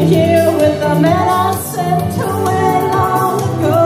here with the man I sent away long ago.